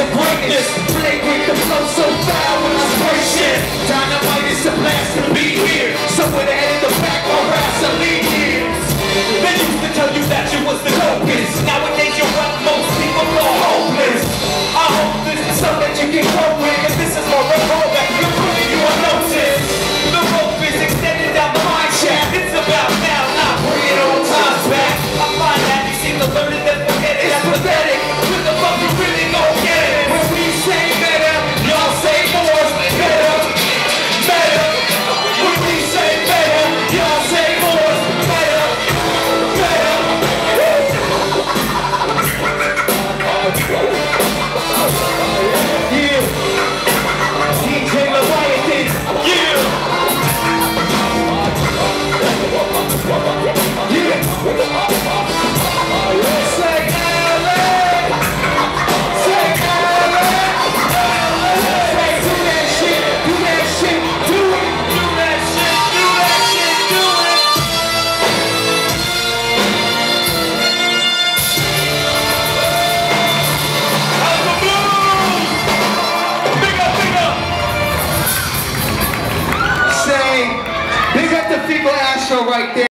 of greatness Play with the flow so foul. show right there.